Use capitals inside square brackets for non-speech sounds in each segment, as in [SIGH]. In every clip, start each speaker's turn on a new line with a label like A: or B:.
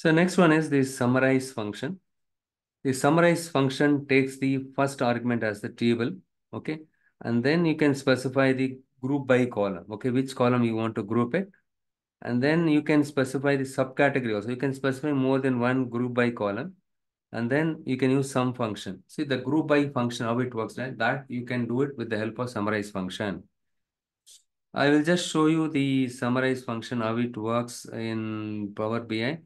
A: So next one is the summarize function. The summarize function takes the first argument as the table, okay? And then you can specify the group by column, okay? Which column you want to group it. And then you can specify the subcategory also. You can specify more than one group by column. And then you can use sum function. See the group by function, how it works, right? That you can do it with the help of summarize function. I will just show you the summarize function, how it works in Power BI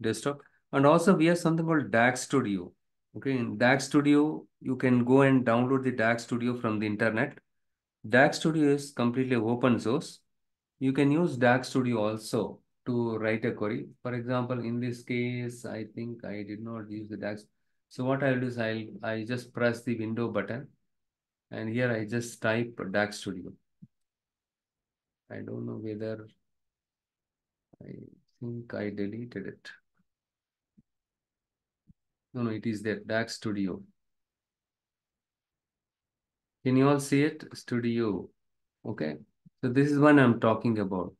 A: desktop. And also we have something called DAX Studio. Okay, in DAX Studio, you can go and download the DAX Studio from the internet. DAX Studio is completely open source. You can use DAX Studio also to write a query. For example, in this case, I think I did not use the DAX. So what I'll do is I'll I just press the window button and here I just type DAX Studio. I don't know whether I think I deleted it. No, no, it is there, DAX Studio. Can you all see it? Studio. Okay. So this is one I'm talking about.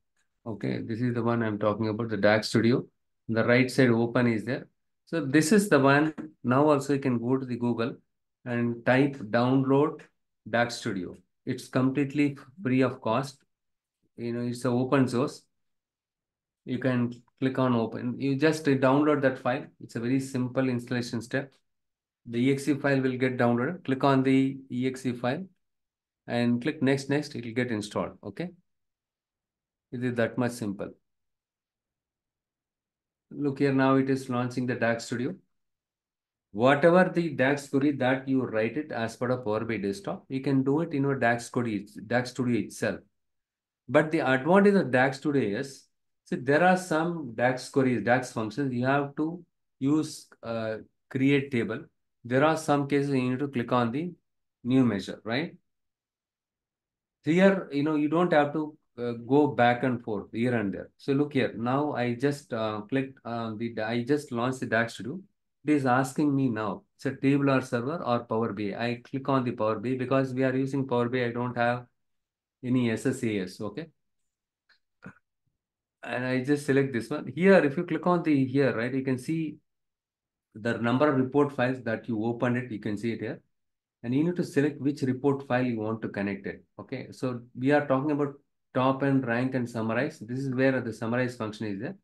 A: Okay. This is the one I'm talking about, the DAX Studio. The right side open is there. So this is the one. Now also you can go to the Google and type download DAX Studio. It's completely free of cost. You know, it's an open source. You can click on open. You just download that file. It's a very simple installation step. The exe file will get downloaded. Click on the exe file and click next, next. It will get installed. Okay. It is that much simple. Look here now it is launching the DAX Studio. Whatever the DAX query that you write it as part of Power BI desktop, you can do it in your DAX query, DAX Studio itself. But the advantage of DAX Studio is so there are some DAX queries, DAX functions, you have to use uh, create table. There are some cases you need to click on the new measure, right? Here, you know, you don't have to uh, go back and forth here and there. So look here, now I just uh, clicked on the, I just launched the DAX Studio. It is asking me now, it's a table or server or Power BI. I click on the Power BI because we are using Power BI. I don't have any SSAS, okay? And I just select this one. Here, if you click on the here, right, you can see the number of report files that you opened it, you can see it here. And you need to select which report file you want to connect it. Okay, so we are talking about top and rank and summarize. This is where the summarize function is there.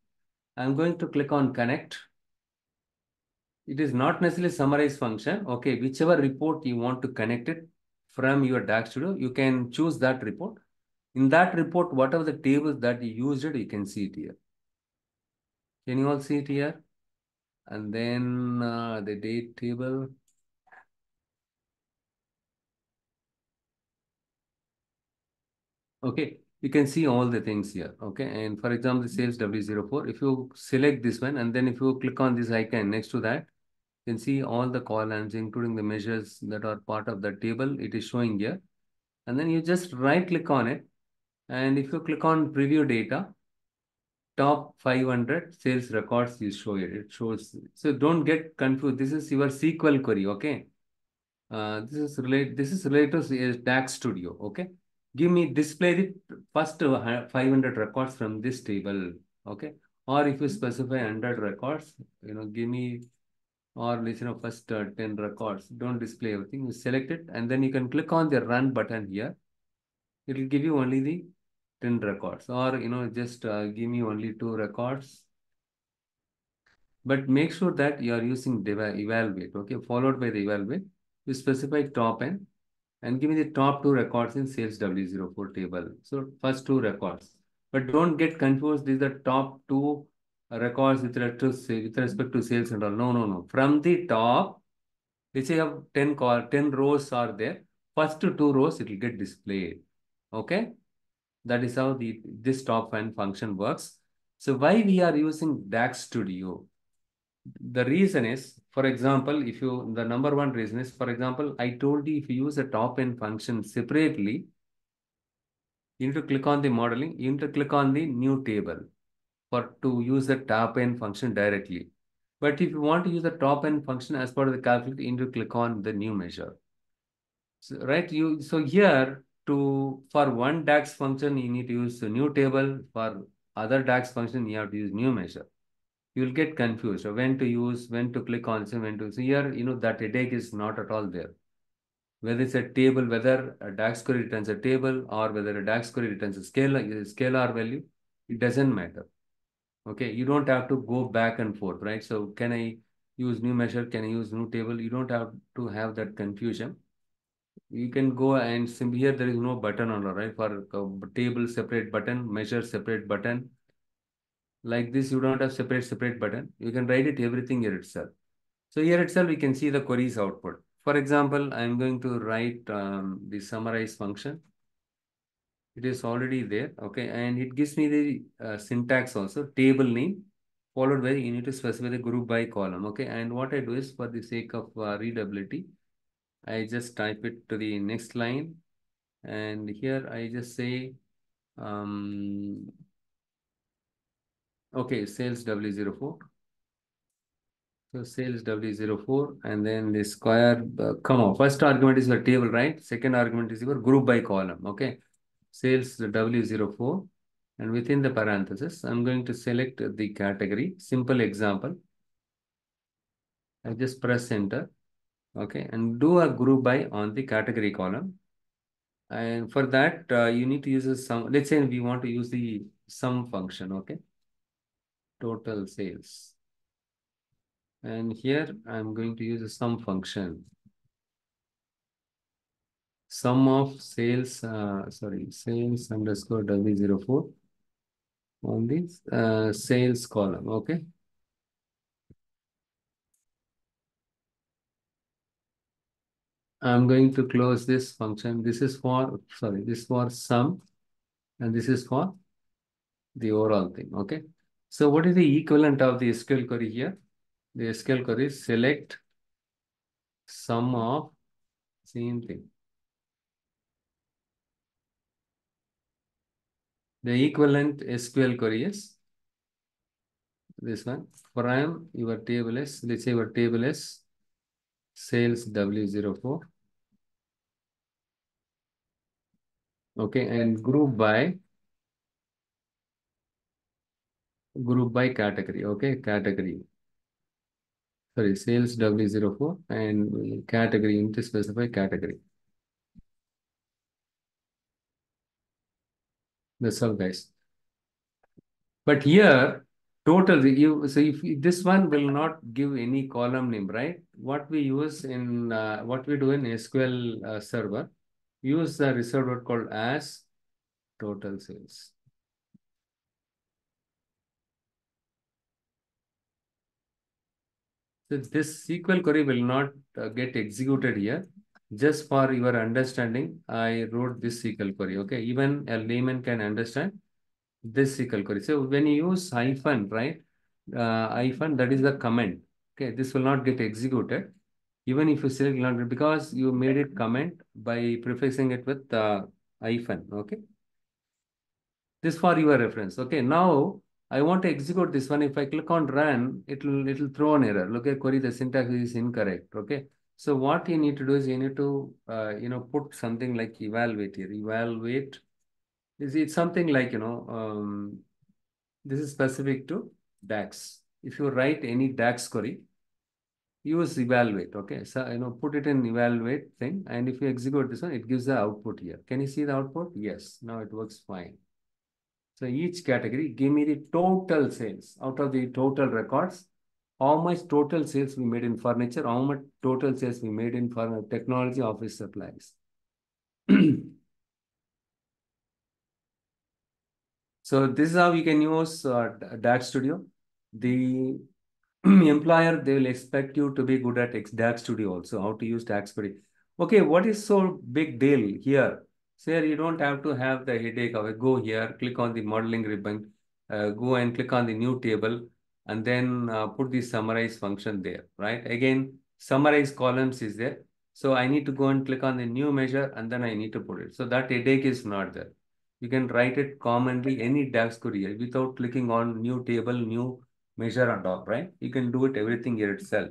A: I'm going to click on connect. It is not necessarily summarize function. Okay, whichever report you want to connect it from your DAX Studio, you can choose that report in that report, whatever the tables that you used it, you can see it here. Can you all see it here? And then uh, the date table. Okay, you can see all the things here. Okay, and for example, the sales W04, if you select this one and then if you click on this icon next to that, you can see all the columns, including the measures that are part of the table. It is showing here. And then you just right click on it and if you click on preview data, top 500 sales records you show it. It shows. So don't get confused. This is your SQL query. Okay. Uh, this is related. This is related to DAX Studio. Okay. Give me display the first 500 records from this table. Okay. Or if you specify 100 records, you know, give me or let's you know first uh, 10 records. Don't display everything. You select it and then you can click on the run button here. It will give you only the 10 records or, you know, just uh, give me only two records. But make sure that you are using evaluate, okay, followed by the evaluate. You specify top n and give me the top two records in sales W04 table. So first two records. But don't get confused. These are top two records with respect to, with respect to sales and all. No, no, no. From the top, let's say you have 10, call, 10 rows are there. First two rows, it will get displayed. Okay. That is how the this top n function works. So why we are using DAX Studio? The reason is, for example, if you, the number one reason is, for example, I told you if you use a top n function separately, you need to click on the modeling, you need to click on the new table for to use the top n function directly. But if you want to use the top n function as part of the calculator, you need to click on the new measure. So, right? You so here to for one DAX function, you need to use a new table. For other DAX function, you have to use new measure. you will get confused when to use, when to click on, when to. So here, you know, that headache is not at all there. Whether it's a table, whether a DAX query returns a table or whether a DAX query returns a scalar, scalar value, it doesn't matter. Okay, you don't have to go back and forth, right? So can I use new measure? Can I use new table? You don't have to have that confusion. You can go and here there is no button on the right for table separate button, measure separate button, like this, you don't have separate, separate button. You can write it everything here itself. So here itself, we can see the queries output. For example, I'm going to write um, the summarize function. It is already there, okay, and it gives me the uh, syntax also, table name, followed by, you need to specify the group by column, okay, and what I do is, for the sake of uh, readability, I just type it to the next line, and here I just say, um, Okay, sales W04. So sales W04 and then the square uh, comma. First argument is your table, right? Second argument is your group by column. Okay. Sales W04 and within the parenthesis, I'm going to select the category. Simple example. I just press enter. Okay. And do a group by on the category column. And for that, uh, you need to use a sum. Let's say we want to use the sum function. Okay total sales. And here I'm going to use a sum function. Sum of sales, uh, sorry, sales underscore W04 on this uh, sales column, okay? I'm going to close this function. This is for, sorry, this is for sum and this is for the overall thing, okay? So what is the equivalent of the SQL query here? The SQL query is select sum of same thing. The equivalent SQL query is this one. From your table is, let's say your table is sales W04. Okay, and group by group by category. Okay, category. Sorry, sales W04 and category into specify category. That's all, guys. But here, total, you so if this one will not give any column name, right? What we use in uh, what we do in SQL uh, server, use the reserved word called as total sales. So this SQL query will not uh, get executed here. Just for your understanding, I wrote this SQL query. Okay, even a layman can understand this SQL query. So when you use hyphen, right? Uh, hyphen, that is the comment. Okay, this will not get executed. Even if you select laundry, because you made it comment by prefixing it with uh, hyphen. Okay. This for your reference. Okay, now I want to execute this one. If I click on run, it will it will throw an error. Look at query, the syntax is incorrect. Okay. So what you need to do is you need to uh, you know put something like evaluate here. Evaluate is it something like you know um, this is specific to DAX. If you write any DAX query, use evaluate. Okay. So you know put it in evaluate thing, and if you execute this one, it gives the output here. Can you see the output? Yes. Now it works fine. So each category, give me the total sales out of the total records. How much total sales we made in furniture, how much total sales we made in for technology office supplies. [CLEARS THROAT] so this is how we can use uh, DAX Studio. The [CLEARS THROAT] employer, they will expect you to be good at DAX Studio also, how to use DAX Studio. Okay, what is so big deal here? So here you don't have to have the headache of it. Go here, click on the modeling ribbon, uh, go and click on the new table, and then uh, put the summarize function there, right? Again, summarize columns is there. So I need to go and click on the new measure, and then I need to put it. So that headache is not there. You can write it commonly any DAX query without clicking on new table, new measure and all, right? You can do it everything here itself.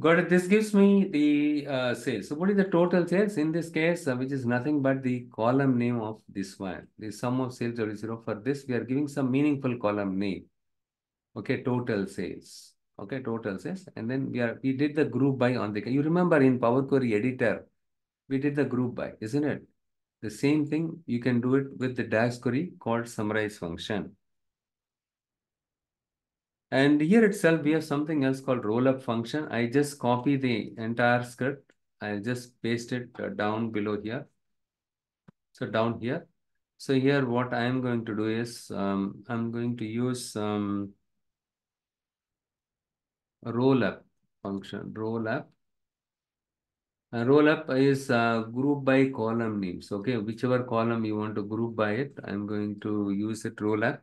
A: Got it. This gives me the uh, sales. So what is the total sales in this case, uh, which is nothing but the column name of this one. The sum of sales or zero. For this, we are giving some meaningful column name. Okay, total sales. Okay, total sales. And then we are we did the group by on the. You remember in Power Query Editor, we did the group by, isn't it? The same thing you can do it with the DAX query called summarize function. And here itself, we have something else called rollup function. I just copy the entire script. I'll just paste it uh, down below here. So down here. So here what I am going to do is um, I'm going to use um, rollup function, rollup. And rollup is uh, group by column names. Okay, whichever column you want to group by it, I'm going to use it rollup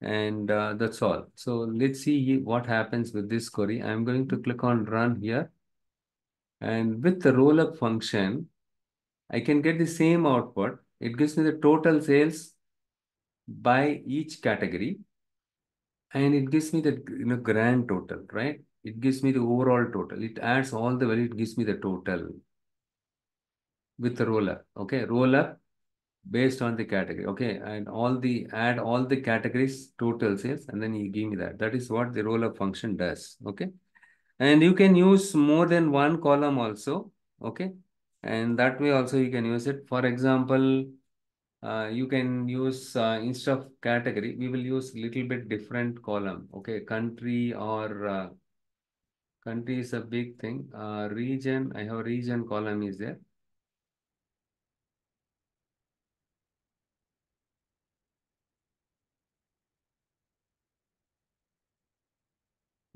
A: and uh, that's all. So let's see what happens with this query. I'm going to click on run here. And with the rollup function, I can get the same output. It gives me the total sales by each category. And it gives me the you know, grand total, right? It gives me the overall total. It adds all the value. It gives me the total with the rollup. Okay, roll up based on the category. Okay, and all the add all the categories total sales, and then you give me that. That is what the roll up function does. Okay, and you can use more than one column also. Okay, and that way also you can use it. For example, uh, you can use uh, instead of category, we will use a little bit different column. Okay, country or uh, country is a big thing. Uh, region, I have region column is there.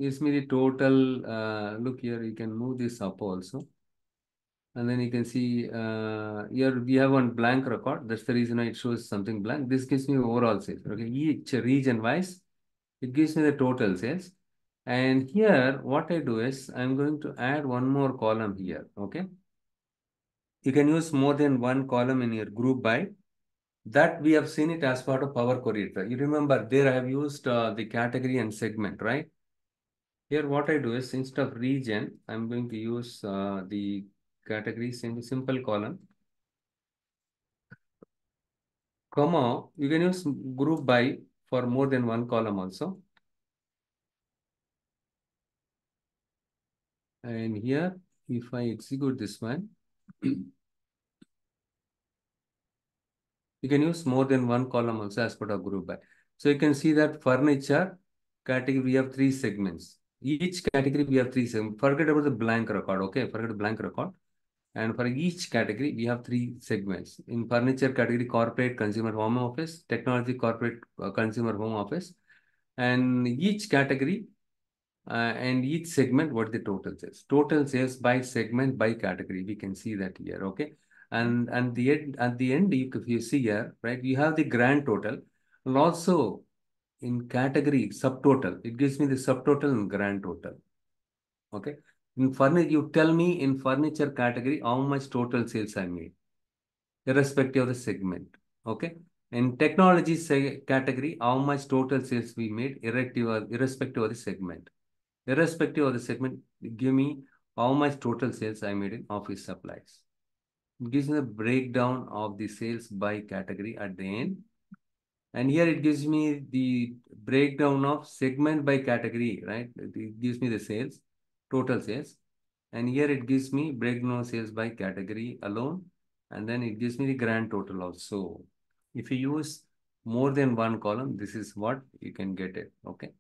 A: gives me the total, uh, look here, you can move this up also. And then you can see uh, here we have one blank record. That's the reason why it shows something blank. This gives me overall sales. Okay, each region wise, it gives me the total sales. And here, what I do is I'm going to add one more column here. Okay. You can use more than one column in your group by. That we have seen it as part of Power Query. You remember there I have used uh, the category and segment, right? Here, what I do is instead of region, I'm going to use uh, the category, the simple column. Comma, you can use group by for more than one column also. And here, if I execute this one, you can use more than one column also as part of group by. So you can see that furniture category, we have three segments. Each category, we have three segments. Forget about the blank record, okay? Forget blank record. And for each category, we have three segments. In furniture category, corporate, consumer, home office, technology, corporate, uh, consumer, home office. And each category uh, and each segment, what the total sales. Total sales by segment, by category. We can see that here, okay? And, and the end, at the end, if you see here, right, you have the grand total. And also, in category subtotal, it gives me the subtotal and grand total. Okay. In furniture, you tell me in furniture category how much total sales I made, irrespective of the segment. Okay. In technology category, how much total sales we made, irrespective of the segment. Irrespective of the segment, give me how much total sales I made in office supplies. It gives me the breakdown of the sales by category at the end and here it gives me the breakdown of segment by category, right? It gives me the sales, total sales. And here it gives me breakdown of sales by category alone. And then it gives me the grand total also. If you use more than one column, this is what you can get it. Okay.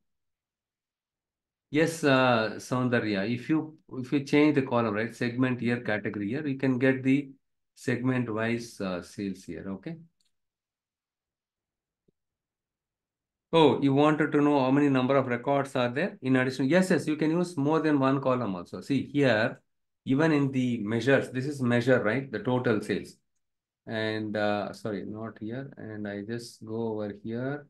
A: Yes, uh, Soundarya, if you if you change the column, right, segment here, category here, you can get the segment wise uh, sales here. Okay. Oh, you wanted to know how many number of records are there? In addition, yes, yes, you can use more than one column also. See here, even in the measures, this is measure, right? The total sales. And uh, sorry, not here. And I just go over here.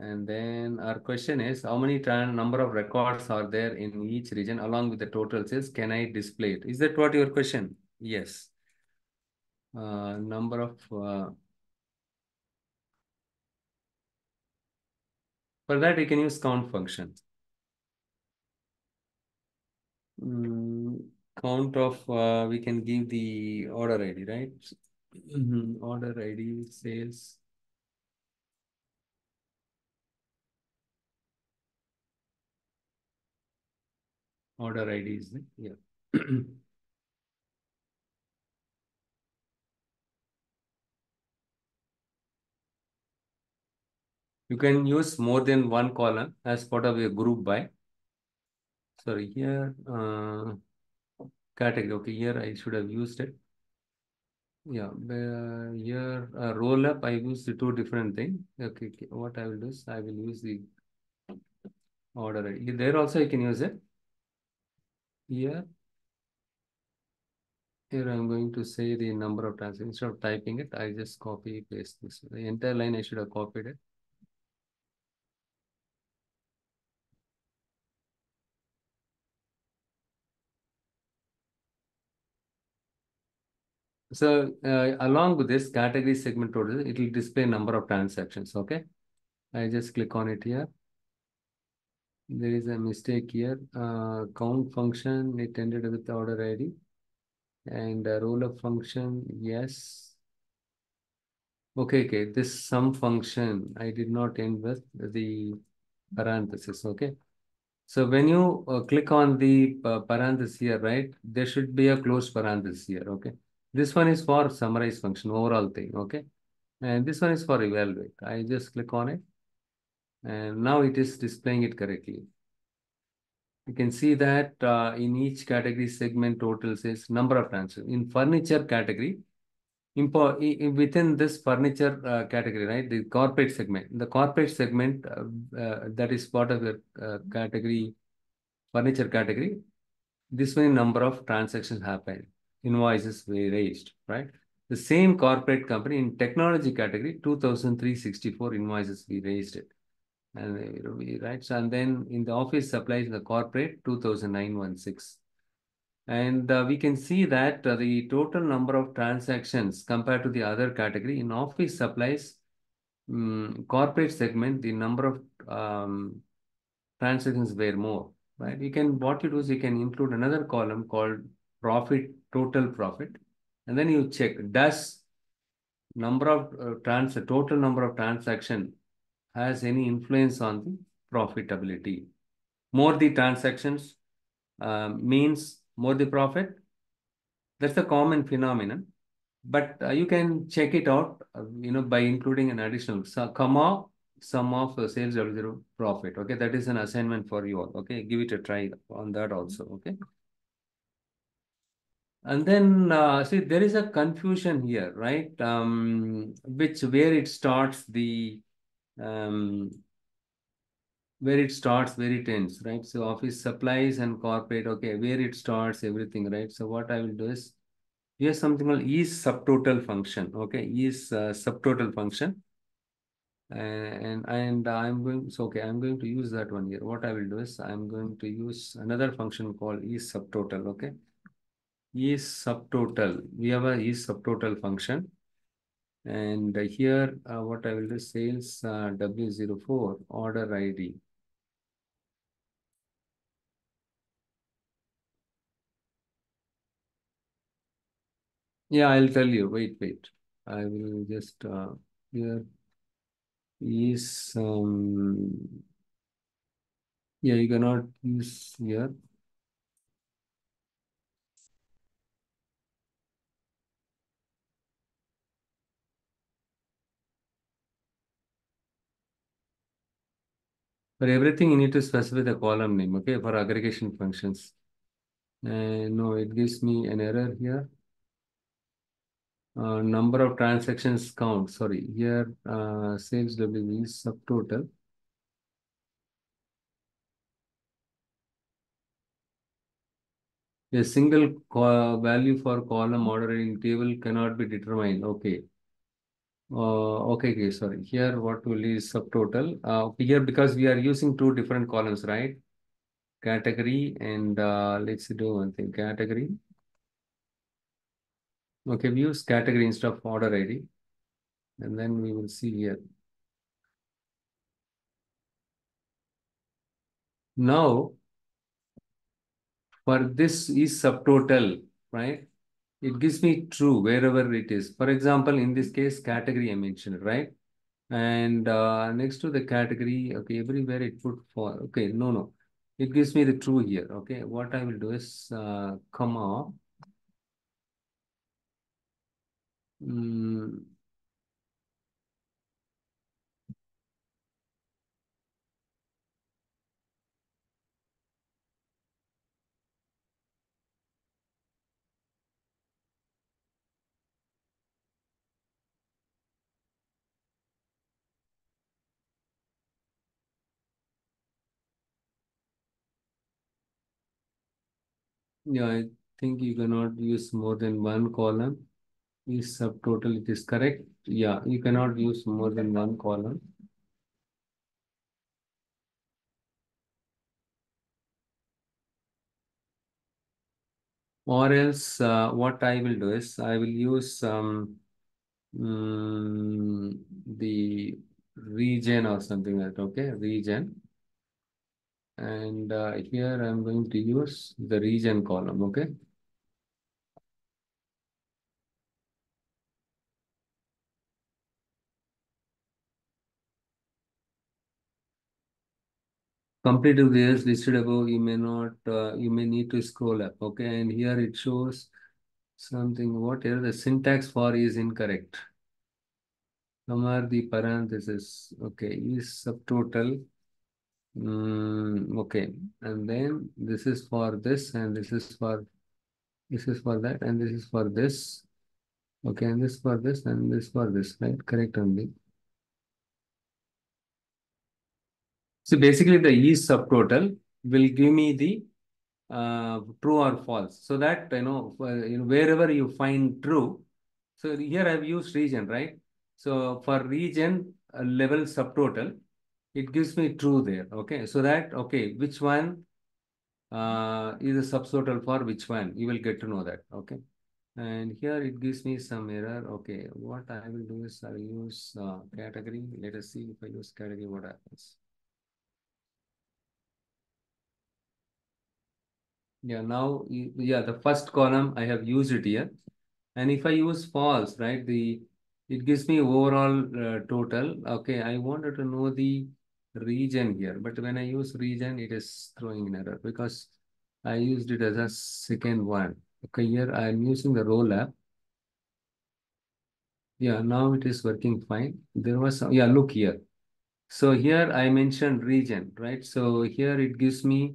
A: And then our question is, how many number of records are there in each region along with the total sales? Can I display it? Is that what your question? Yes. Uh, number of uh, For that, we can use count function. mm, count of, uh, we can give the order ID, right? Mhm, [CLEARS THROAT] Order ID, sales. Order ID is, it? yeah. [CLEARS THROAT] You can use more than one column as part of a group by. Sorry, here, uh, category, okay, here I should have used it. Yeah, here, uh, roll up, I use the two different thing. Okay, okay, what I will do is I will use the order There also you can use it. Here, here I'm going to say the number of transactions. Instead of typing it, I just copy paste this. The entire line I should have copied it. So uh, along with this category segment total, it will display number of transactions. Okay. I just click on it here. There is a mistake here. Uh, count function, it ended with order ID. And uh, roll up function, yes. Okay, okay. This sum function, I did not end with the parenthesis. Okay. So when you uh, click on the uh, parenthesis here, right, there should be a closed parenthesis here. Okay. This one is for summarize function, overall thing. Okay. And this one is for evaluate. I just click on it. And now it is displaying it correctly. You can see that uh, in each category segment total says number of transactions. In furniture category, impo within this furniture uh, category, right, the corporate segment, the corporate segment uh, uh that is part of the uh, category, furniture category, this many number of transactions happen, invoices were raised, right? The same corporate company in technology category, 2,364 invoices we raised it. And right, so and then in the office supplies the corporate, 2,916. And uh, we can see that uh, the total number of transactions compared to the other category in office supplies, um, corporate segment, the number of um, transactions were more, right? You can, what you do is you can include another column called profit, total profit. And then you check, does number of uh, trans, total number of transaction has any influence on the profitability? More the transactions uh, means more the profit. That's a common phenomenon. But uh, you can check it out, uh, you know, by including an additional so, comma sum of uh, sales W0 profit. Okay, that is an assignment for you all. Okay, give it a try on that also. Okay. And then, uh, see, there is a confusion here, right? Um, which where it starts the um, where it starts, where it ends, right? So office supplies and corporate, okay, where it starts, everything, right? So what I will do is, here's something called is subtotal function, okay, is uh, subtotal function. And, and I'm going, so okay, I'm going to use that one here. What I will do is I'm going to use another function called is subtotal, okay? Is subtotal, we have a is subtotal function. And here, uh, what I will do, sales uh, W04 order ID. Yeah, I'll tell you. Wait, wait. I will just uh, here is um yeah, you cannot use here. For everything, you need to specify the column name, okay, for aggregation functions. Uh, no, it gives me an error here. Uh, number of transactions count, sorry, here uh, sales is subtotal. A single value for column ordering table cannot be determined. Okay. Uh, okay, okay, sorry. Here, what will is subtotal? Uh, here, because we are using two different columns, right? Category and uh, let's do one thing. Category. Okay, we use category instead of order ID. And then we will see here. Now, for this is subtotal, right? It gives me true wherever it is. For example, in this case, category I mentioned, right? And uh, next to the category, okay, everywhere it put for, okay, no, no. It gives me the true here, okay? What I will do is, uh, comma, mm, yeah, I think you cannot use more than one column. Is subtotal, it is correct. Yeah, you cannot use more than one column. Or else, uh, what I will do is I will use um, mm, the region or something like that. Okay, region. And uh, here I'm going to use the region column. Okay. Complete with this listed above, you may not, uh, you may need to scroll up. Okay, and here it shows something. What here the syntax for is incorrect. Somewhere the parenthesis. Okay, is subtotal. Mm, okay, and then this is for this, and this is for this is for that, and this is for this. Okay, and this for this, and this for this, right? Correct only. So basically, the is subtotal will give me the uh, true or false. So that you know, you know, wherever you find true. So here I've used region, right? So for region uh, level subtotal, it gives me true there. Okay, so that okay, which one uh, is a subtotal for which one? You will get to know that. Okay, and here it gives me some error. Okay, what I will do is I will use uh, category. Let us see if I use category, what happens. Yeah, now, yeah, the first column I have used it here. And if I use false, right, the it gives me overall uh, total. Okay, I wanted to know the region here, but when I use region, it is throwing an error because I used it as a second one. Okay, here I am using the roll. Yeah, now it is working fine. There was, some, yeah, look here. So here I mentioned region, right? So here it gives me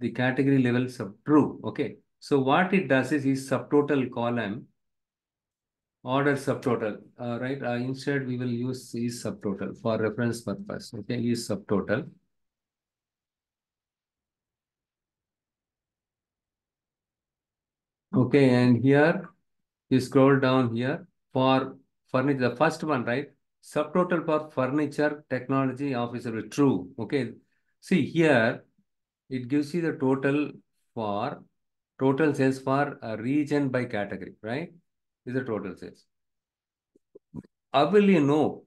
A: the category level sub true. Okay. So what it does is, is subtotal column order subtotal, uh, right? Uh, instead, we will use is subtotal for reference purpose. Okay, is subtotal. Okay, and here you scroll down here for furniture, the first one, right? Subtotal for furniture technology officer, true. Okay, see here it gives you the total for total sales for a region by category, right? Is the total sales. How will you know?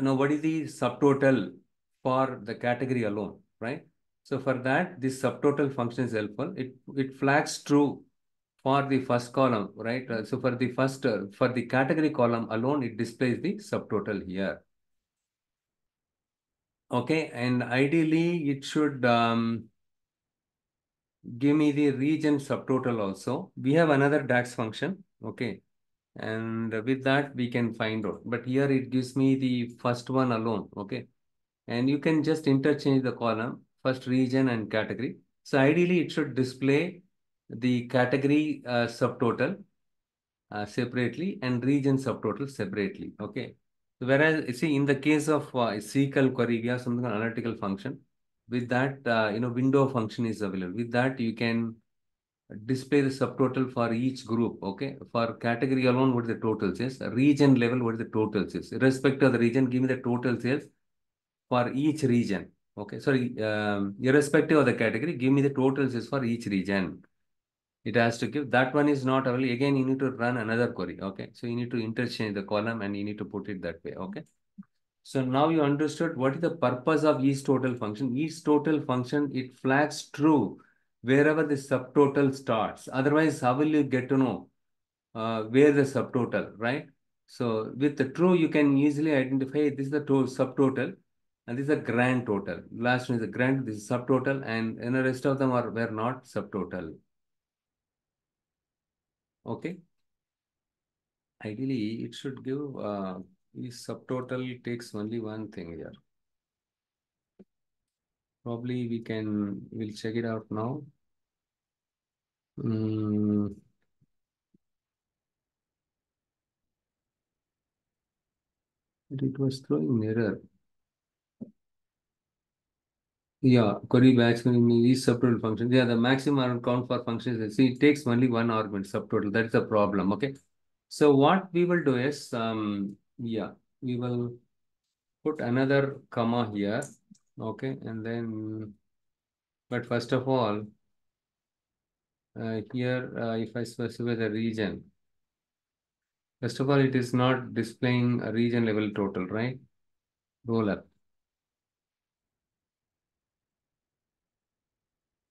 A: Now, what is the subtotal for the category alone, right? So for that, this subtotal function is helpful. It it flags true for the first column, right? Uh, so for the first, uh, for the category column alone, it displays the subtotal here. Okay, and ideally it should um, give me the region subtotal also. We have another DAX function, okay? And with that, we can find out. But here it gives me the first one alone, okay? And you can just interchange the column, first region and category. So ideally, it should display the category uh, subtotal uh, separately and region subtotal separately, okay? Whereas, see, in the case of uh, SQL query, we have something analytical function. With that, uh, you know, window function is available. With that, you can display the subtotal for each group. Okay. For category alone, what is the total sales? Region level, what is the total sales? Irrespective of the region, give me the total sales for each region. Okay. Sorry, um, irrespective of the category, give me the total sales for each region. It has to give that one is not available. Again, you need to run another query. Okay. So you need to interchange the column and you need to put it that way. Okay. So now you understood what is the purpose of each total function. Each total function, it flags true wherever the subtotal starts. Otherwise, how will you get to know uh, where the subtotal, right? So with the true, you can easily identify this is the to- subtotal and this is a grand total. Last one is the grand, this is subtotal, and, and the rest of them are were not subtotal. Okay. Ideally, it should give uh, subtotal takes only one thing here. Probably we can, we'll check it out now. Mm, it was throwing error. Yeah, query batch is subtotal function. Yeah, the maximum count for functions. See, it takes only one argument, subtotal. That is the problem. Okay. So what we will do is, um, yeah, we will put another comma here. Okay, and then, but first of all, uh, here, uh, if I specify the region, first of all, it is not displaying a region level total, right? Roll up.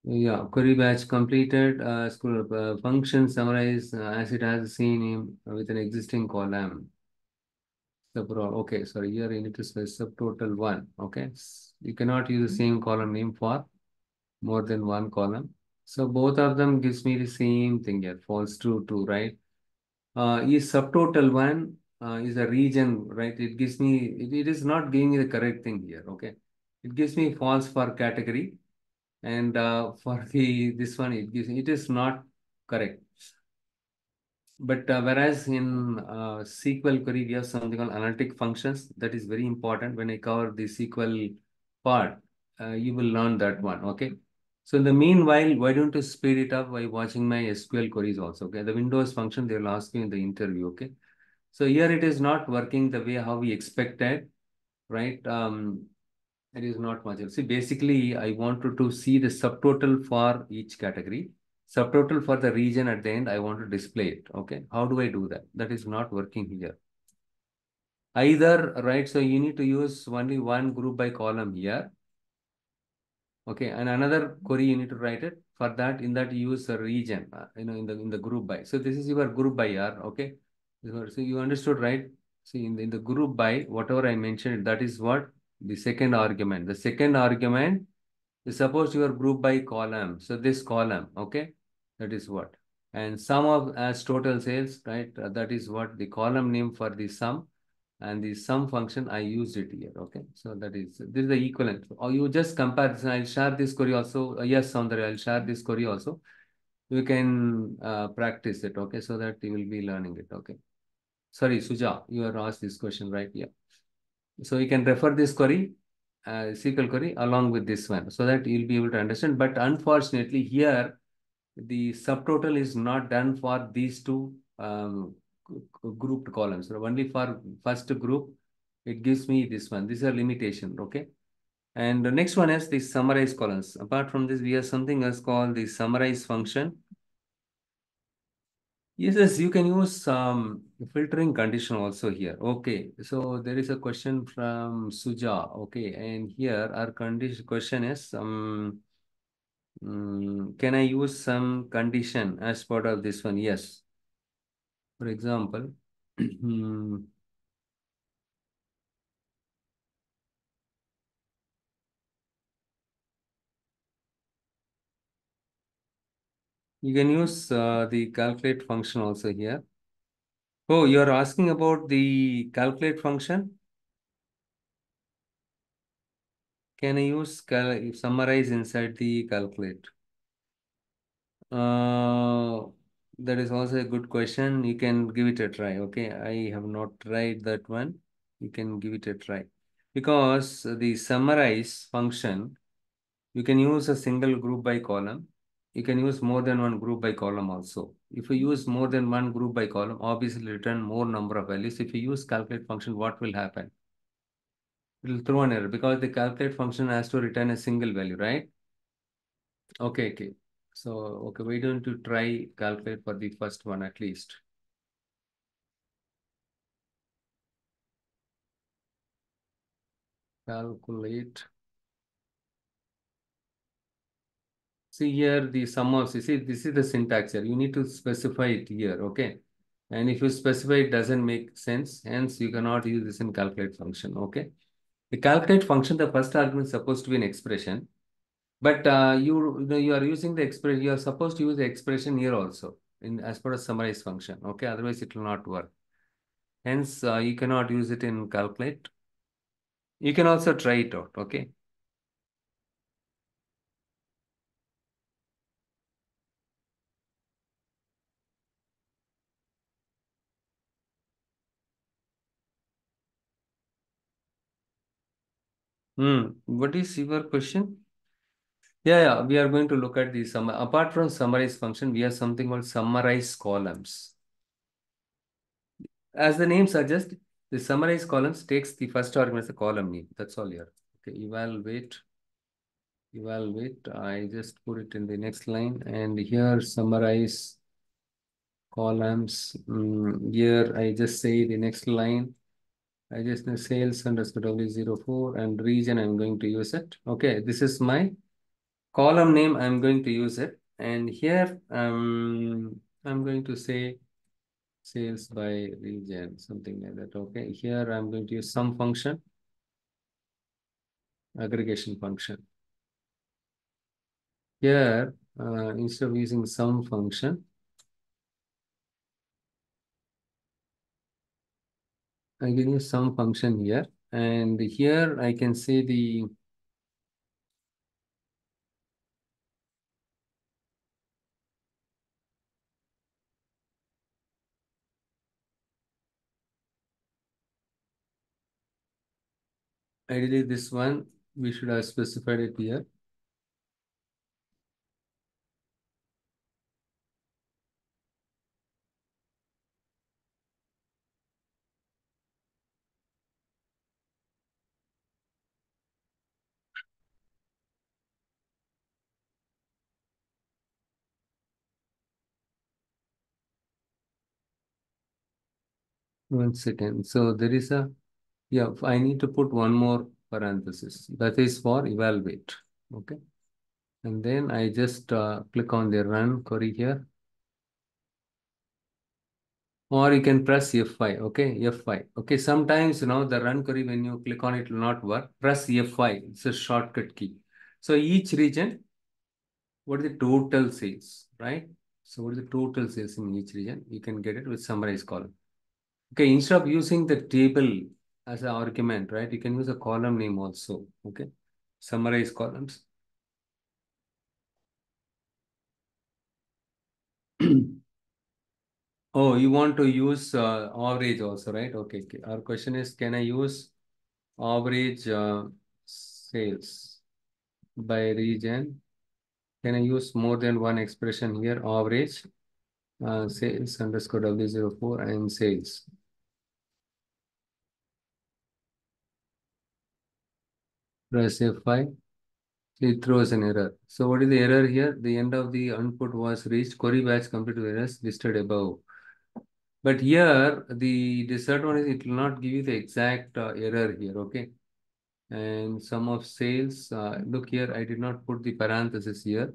A: Yeah, query batch completed, uh, school uh, function summarized uh, as it has C name with an existing column. Subrow, okay, sorry, here you need to say subtotal one, okay? You cannot use the same column name for more than one column. So both of them gives me the same thing here, false true, true, right? Uh, is subtotal one uh, is a region, right? It gives me, it, it is not giving me the correct thing here, okay? It gives me false for category and uh, [LAUGHS] for the this one it gives it is not correct but uh, whereas in uh, SQL query we have something called analytic functions. That is very important. When I cover the SQL part uh, you will learn that one okay? So in the meanwhile why don't you speed it up by watching my SQL queries also okay? The Windows function they will ask you in the interview okay? So here it is not working the way how we expected right? Um it is not much. See, basically, I wanted to see the subtotal for each category. Subtotal for the region at the end, I want to display it. Okay. How do I do that? That is not working here. Either, right? So you need to use only one group by column here. Okay. And another query, you need to write it. For that, in that, you use a region, uh, you know, in the in the group by. So this is your group by R. Okay. So you understood, right? See, in the, in the group by, whatever I mentioned, that is what the second argument. The second argument suppose your group by column. So this column, okay, that is what. And sum of as total sales, right? Uh, that is what the column name for the sum. And the sum function, I used it here, okay? So that is, this is the equivalent. Or you just compare this, I'll share this query also. Uh, yes, Soundra, I'll share this query also. You can uh, practice it, okay? So that you will be learning it, okay? Sorry, Suja, you are asked this question, right? here. So you can refer this query, uh, SQL query along with this one so that you'll be able to understand. But unfortunately here, the subtotal is not done for these two um, grouped columns. So only for first group, it gives me this one. This is a limitation, okay? And the next one is the summarize columns. Apart from this, we have something else called the summarize function. Yes, you can use um, filtering condition also here. Okay, so there is a question from Suja. Okay, and here our condition question is um, um, can I use some condition as part of this one? Yes. For example, [CLEARS THROAT] you can use uh, the calculate function also here. Oh, you're asking about the calculate function? Can I use cal summarize inside the calculate? Uh, that is also a good question. You can give it a try. Okay, I have not tried that one. You can give it a try because the summarize function, you can use a single group by column. You can use more than one group by column also. If you use more than one group by column, obviously return more number of values. If you use calculate function, what will happen? It will throw an error because the calculate function has to return a single value, right? Okay, okay. So, okay, we don't to try calculate for the first one at least? Calculate See here the sum of, see, this is the syntax here. You need to specify it here, okay? And if you specify it doesn't make sense, hence you cannot use this in calculate function, okay? The calculate function, the first argument is supposed to be an expression. But uh, you, you, know, you are using the expression, you are supposed to use the expression here also in as part of summarize function, okay? Otherwise it will not work. Hence, uh, you cannot use it in calculate. You can also try it out, okay? Hmm. What is your question? Yeah, yeah, we are going to look at the sum. Apart from summarize function, we have something called summarize columns. As the name suggests, the summarize columns takes the first argument as a column name. That's all here. Okay, evaluate. Evaluate. I just put it in the next line. And here summarize columns. Mm, here I just say the next line. I just say sales underscore W04 and region I'm going to use it. Okay, this is my column name. I'm going to use it. And here um, I'm going to say sales by region, something like that. Okay, here I'm going to use some function, aggregation function. Here, uh, instead of using sum function, I can use some function here. And here I can say the ideally this one, we should have specified it here. One second. So there is a, yeah, I need to put one more parenthesis. That is for evaluate. Okay. And then I just uh, click on the run query here. Or you can press F5, okay, F5. Okay, sometimes, you know, the run query, when you click on it, will not work. Press F5, it's a shortcut key. So each region, what is the total sales, right? So what is the total sales in each region? You can get it with summarize column. Okay, instead of using the table as an argument, right, you can use a column name also, okay? Summarize columns. [CLEARS THROAT] Oh, you want to use uh, average also, right? Okay. Our question is, can I use average uh, sales by region? Can I use more than one expression here? Average uh, sales underscore W04 and sales. Press F5. It throws an error. So what is the error here? The end of the input was reached. Query batch complete errors listed above. But here, the disadvantage, it will not give you the exact uh, error here, okay? And sum of sales, uh, look here, I did not put the parenthesis here.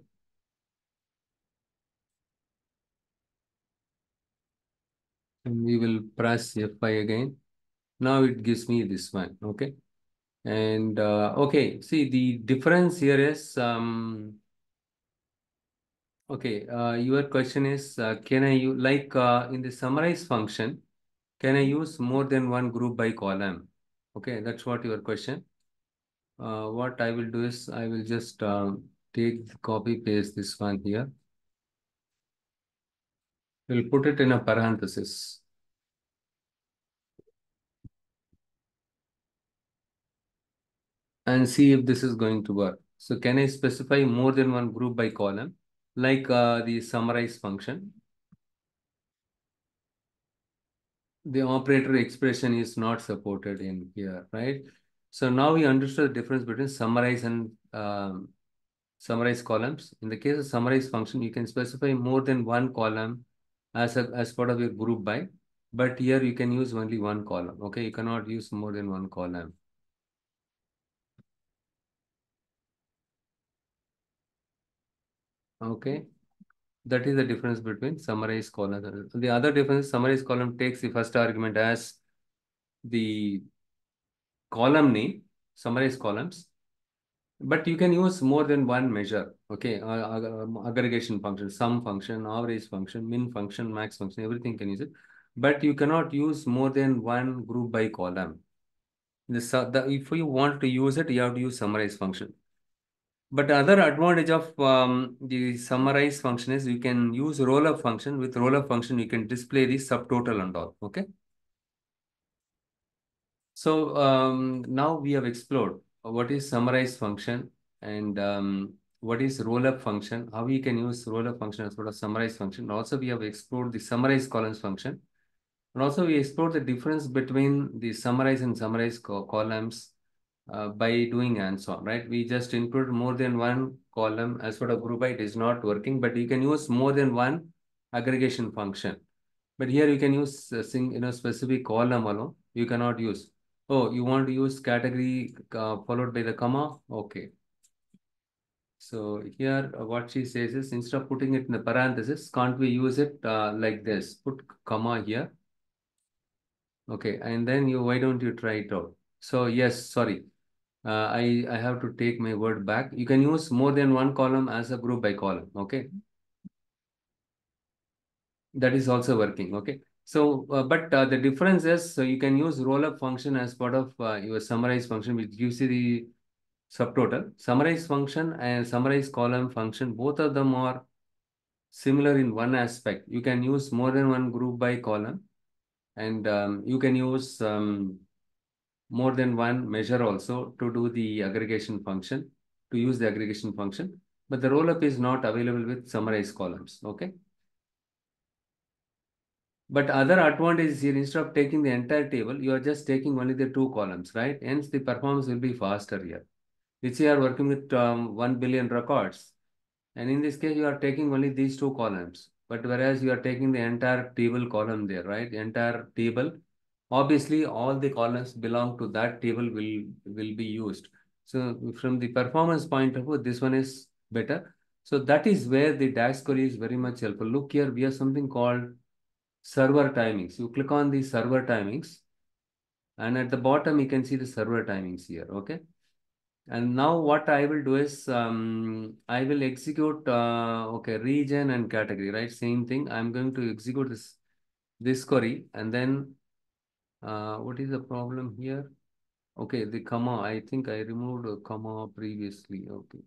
A: And we will press F5 again. Now it gives me this one, okay? And, uh, okay, see the difference here is, um, Okay, uh, your question is, uh, can I use, like uh, in the summarize function, can I use more than one group by column? Okay, that's what your question. Uh, what I will do is I will just uh, take copy paste this one here. We'll put it in a parenthesis. And see if this is going to work. So can I specify more than one group by column? like uh, the summarize function. The operator expression is not supported in here, right? So now we understood the difference between summarize and um, summarize columns. In the case of summarize function, you can specify more than one column as a as part of your group by, but here you can use only one column. Okay, you cannot use more than one column. Okay. That is the difference between summarize column. The other difference, summarize column takes the first argument as the column name, summarize columns, but you can use more than one measure, okay? Uh, uh, aggregation function, sum function, average function, min function, max function, everything can use it. But you cannot use more than one group by column. This, the, if you want to use it, you have to use summarize function. But other advantage of um, the summarize function is you can use roll-up function. With roll-up function, you can display the subtotal and all, okay? So um, now we have explored what is summarize function and um, what is roll-up function, how we can use roll-up function as well as summarize function. Also, we have explored the summarize columns function. And also, we explored the difference between the summarize and summarize co columns uh, by doing and so on, right? We just include more than one column as sort of group by it is not working, but you can use more than one aggregation function. But here you can use a sing, you know, specific column alone. You cannot use. Oh, you want to use category uh, followed by the comma? Okay. So here uh, what she says is instead of putting it in the parenthesis, can't we use it uh, like this? Put comma here. Okay, and then you, why don't you try it out? So yes, sorry. Uh, I, I have to take my word back. You can use more than one column as a group by column. Okay. That is also working. Okay. So, uh, but uh, the difference is so you can use roll-up function as part of uh, your summarize function, which gives you the subtotal. Summarize function and summarize column function, both of them are similar in one aspect. You can use more than one group by column and um, you can use um, more than one measure also to do the aggregation function, to use the aggregation function. But the roll-up is not available with summarized columns, okay? But other advantage is here, instead of taking the entire table, you are just taking only the two columns, right? Hence, the performance will be faster here. Which you are working with um, 1 billion records. And in this case, you are taking only these two columns. But whereas you are taking the entire table column there, right? The entire table. Obviously, all the columns belong to that table will, will be used. So from the performance point of view, this one is better. So that is where the DAX query is very much helpful. Look here, we have something called server timings. You click on the server timings and at the bottom you can see the server timings here, okay? And now what I will do is um, I will execute, uh, okay, region and category, right? Same thing. I'm going to execute this, this query and then uh, what is the problem here? Okay, the comma, I think I removed a comma previously. Okay.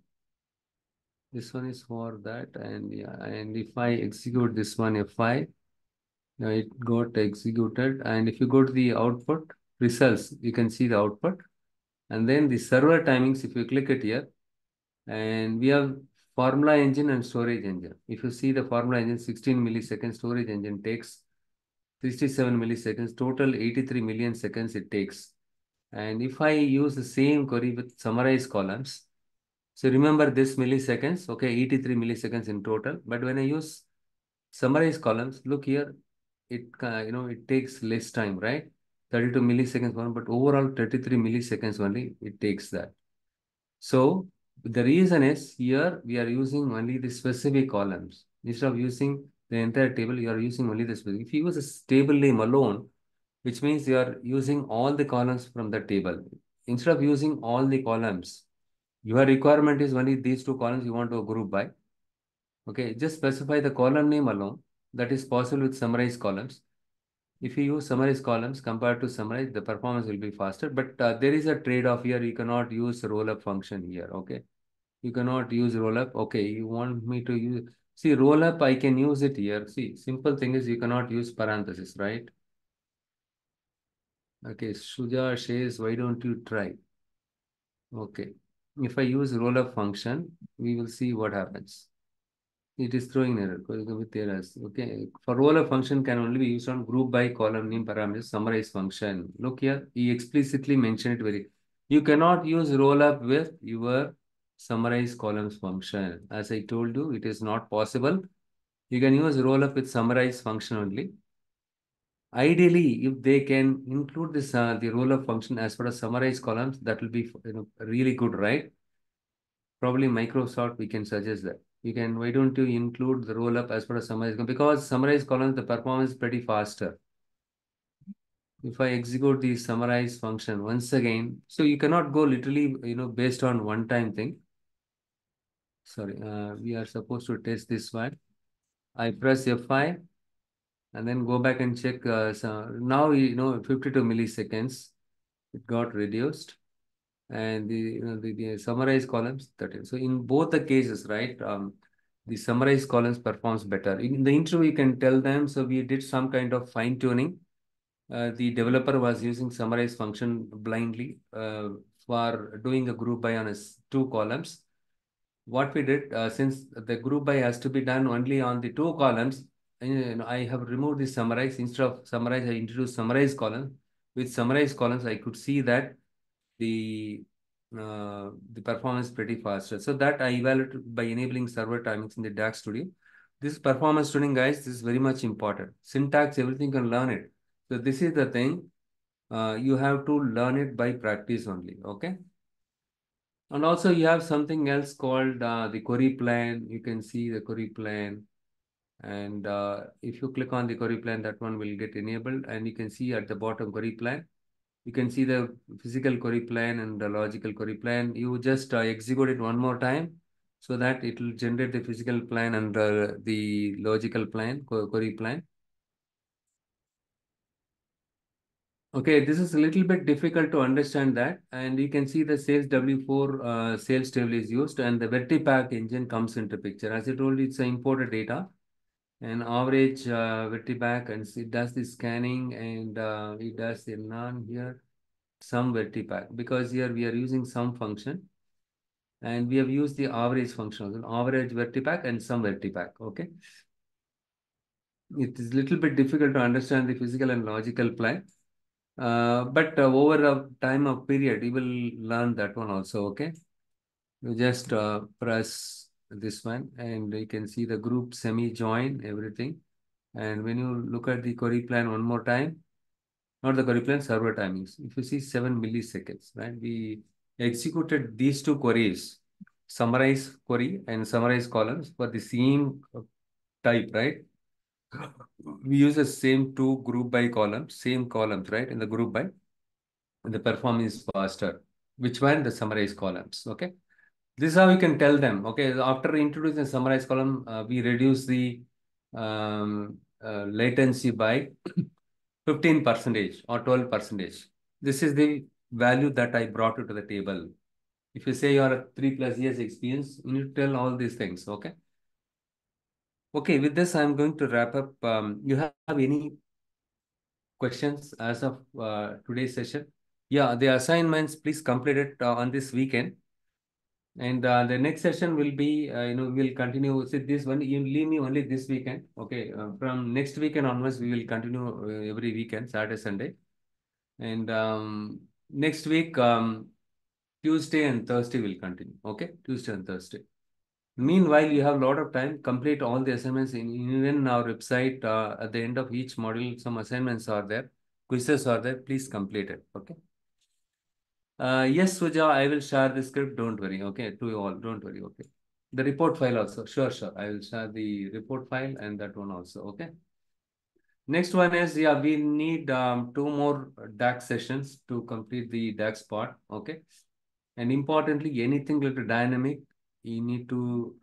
A: This one is for that. And yeah, and if I execute this one F5, now it got executed. And if you go to the output results, you can see the output. And then the server timings, if you click it here, and we have formula engine and storage engine. If you see the formula engine, 16 milliseconds, storage engine takes 67 milliseconds, total 83 million seconds it takes. And if I use the same query with summarize columns, so remember this milliseconds, okay, 83 milliseconds in total. But when I use summarize columns, look here, it uh, you know it takes less time, right? 32 milliseconds one, but overall 33 milliseconds only it takes that. So the reason is here we are using only the specific columns. Instead of using the entire table, you are using only this. If you use a table name alone, which means you are using all the columns from the table. Instead of using all the columns, your requirement is only these two columns you want to group by. Okay, just specify the column name alone. That is possible with summarize columns. If you use summarize columns compared to summarize, the performance will be faster. But uh, there is a trade-off here. You cannot use roll-up function here. Okay, you cannot use roll-up. Okay, you want me to use see roll-up? I can use it here. See, simple thing is you cannot use parenthesis, right? Okay, Shuja says, why don't you try? Okay, if I use roll-up function, we will see what happens. It is throwing error with errors. Okay, for roll-up function can only be used on group by column name parameters summarize function. Look here, he explicitly mentioned it very. You cannot use roll-up with your summarize columns function. As I told you, it is not possible. You can use roll-up with summarize function only. Ideally, if they can include this uh, the roll-up function as far as summarize columns, that will be you know, really good, right? Probably Microsoft, we can suggest that. you can, why don't you include the roll up as part of summarize? Because summarize columns, the performance is pretty faster. If I execute the summarize function once again, so you cannot go literally, you know, based on one time thing. Sorry, uh, we are supposed to test this one. I press F5 and then go back and check. Uh, so now, you know, 52 milliseconds, it got reduced and the, you know, the, the summarize columns 13. So in both the cases, right, um, the summarize columns performs better. In the intro, you can tell them, so we did some kind of fine tuning. Uh, the developer was using summarize function blindly uh, for doing a group by on two columns. What we did, uh, since the group by has to be done only on the two columns, and I have removed the summarize. Instead of summarize, I introduced summarize column. With summarize columns, I could see that the uh, the performance pretty faster. So that I evaluated by enabling server timings in the DAX Studio. This performance tuning, guys, this is very much important. Syntax, everything can learn it. So this is the thing. Uh, you have to learn it by practice only. Okay. And also you have something else called uh, the query plan. You can see the query plan. And uh, if you click on the query plan, that one will get enabled. And you can see at the bottom query plan, you can see the physical query plan and the logical query plan. You just uh, execute it one more time so that it will generate the physical plan and uh, the logical plan, query plan. Okay, this is a little bit difficult to understand that. And you can see the sales W4 uh, sales table is used and the VertiPaq engine comes into picture. As I told you, it's imported data and average uh, VertiPaq and it does the scanning and uh, it does the none here, some VertiPaq because here we are using sum function and we have used the average function, average VertiPaq and some VertiPaq, okay? It is a little bit difficult to understand the physical and logical plan. Uh, but uh, over a time of period, you will learn that one also, okay? You just uh, press this one and you can see the group semi-join, everything. And when you look at the query plan one more time, not the query plan, server timings. If you see 7 milliseconds, right? We executed these two queries, summarize query and summarize columns for the same type, right? We use the same two group by columns, same columns, right? In the group by, the performance is faster. Which one? The summarize columns, okay? This is how we can tell them, okay? After introducing the summarize column, uh, we reduce the um, uh, latency by [COUGHS] 15 percentage or 12 percentage. This is the value that I brought you to the table. If you say you are three plus years experience, you need to tell all these things, okay? Okay, with this, I'm going to wrap up. Um, you have any questions as of uh, today's session? Yeah, the assignments, please complete it uh, on this weekend. And uh, the next session will be, uh, you know, we'll continue with this one. You leave me only this weekend. Okay, uh, from next weekend onwards, we will continue uh, every weekend, Saturday, Sunday. And um, next week, um, Tuesday and Thursday will continue. Okay, Tuesday and Thursday. Meanwhile, you have a lot of time, complete all the assignments in even our website. Uh, at the end of each module, some assignments are there, quizzes are there. Please complete it. Okay. Uh, yes, Suja, I will share the script. Don't worry. Okay, to you all. Don't worry. Okay. The report file also. Sure, sure. I will share the report file and that one also. Okay. Next one is, yeah, we need um, two more DAX sessions to complete the DAX part. Okay. And importantly, anything like a dynamic, you need to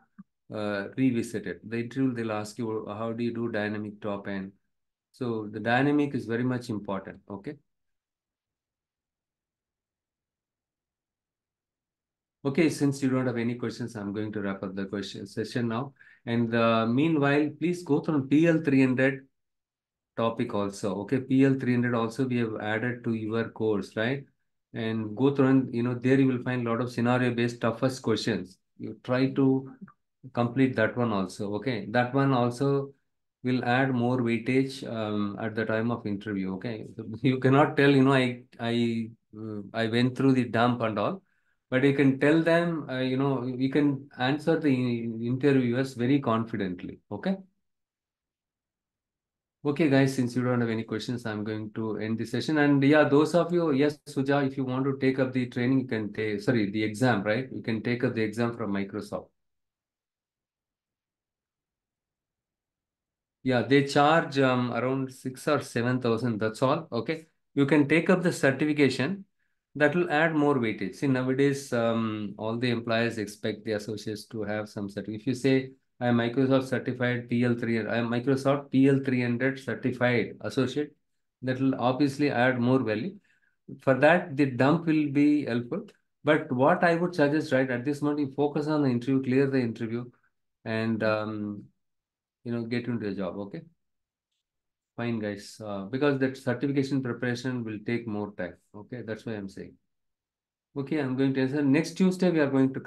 A: uh, revisit it. The interview, they'll ask you, how do you do dynamic TopN? So the dynamic is very much important. Okay. Okay, since you don't have any questions, I'm going to wrap up the question session now. And uh, meanwhile, please go through PL300 topic also. Okay, PL300 also we have added to your course, right? And go through and, you know, there you will find a lot of scenario-based toughest questions. You try to complete that one also. Okay, that one also will add more weightage um, at the time of interview. Okay, [LAUGHS] you cannot tell, you know, I, I, uh, I went through the dump and all but you can tell them, uh, you know, you can answer the interviewers very confidently. Okay. Okay, guys, since you don't have any questions, I'm going to end the session. And yeah, those of you, yes, Suja, if you want to take up the training, you can take, sorry, the exam, right? You can take up the exam from Microsoft. Yeah, they charge um, around six or seven thousand. That's all. Okay, you can take up the certification. That will add more weightage. See, nowadays, um, all the employers expect the associates to have some certificate. If you say, I am Microsoft certified PL3, I am Microsoft PL300 certified associate, that will obviously add more value. For that, the dump will be helpful. But what I would suggest, right, at this moment, you focus on the interview, clear the interview, and um, you know, get into a job. Okay. Fine, guys. Uh, because that certification preparation will take more time. Okay, that's why I'm saying. Okay, I'm going to answer. Next Tuesday, we are going to